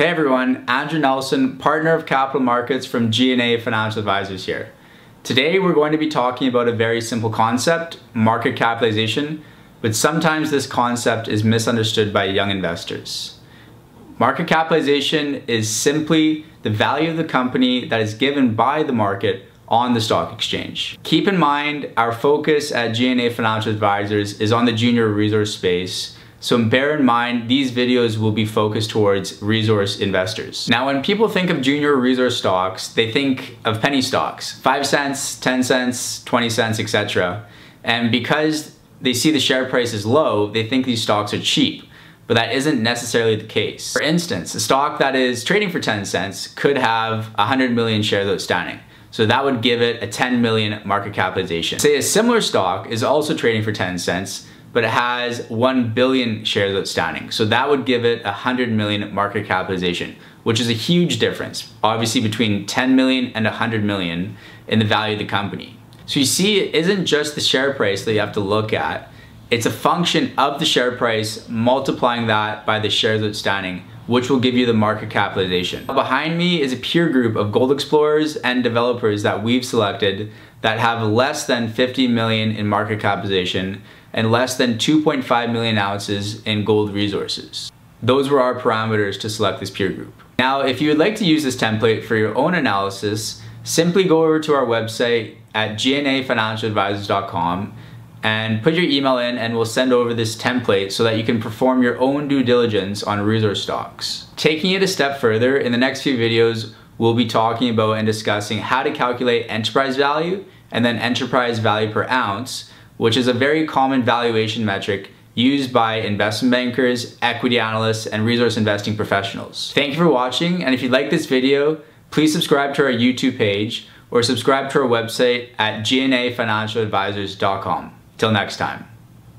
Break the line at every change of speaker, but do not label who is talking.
Hey everyone, Andrew Nelson, partner of capital markets from GNA Financial Advisors here. Today we're going to be talking about a very simple concept, market capitalization, but sometimes this concept is misunderstood by young investors. Market capitalization is simply the value of the company that is given by the market on the stock exchange. Keep in mind, our focus at GNA Financial Advisors is on the junior resource space, so bear in mind, these videos will be focused towards resource investors. Now, when people think of junior resource stocks, they think of penny stocks, 5 cents, 10 cents, 20 cents, etc. And because they see the share price is low, they think these stocks are cheap but that isn't necessarily the case. For instance, a stock that is trading for 10 cents could have 100 million shares outstanding. So that would give it a 10 million market capitalization. Say a similar stock is also trading for 10 cents, but it has 1 billion shares outstanding. So that would give it 100 million market capitalization, which is a huge difference, obviously between 10 million and 100 million in the value of the company. So you see, it isn't just the share price that you have to look at, it's a function of the share price multiplying that by the shares outstanding which will give you the market capitalization. Behind me is a peer group of gold explorers and developers that we've selected that have less than 50 million in market capitalization and less than 2.5 million ounces in gold resources. Those were our parameters to select this peer group. Now, if you would like to use this template for your own analysis, simply go over to our website at gnafinancialadvisors.com and put your email in and we'll send over this template so that you can perform your own due diligence on resource stocks. Taking it a step further, in the next few videos, we'll be talking about and discussing how to calculate enterprise value and then enterprise value per ounce, which is a very common valuation metric used by investment bankers, equity analysts, and resource investing professionals. Thank you for watching, and if you like this video, please subscribe to our YouTube page or subscribe to our website at gnafinancialadvisors.com. Till next time.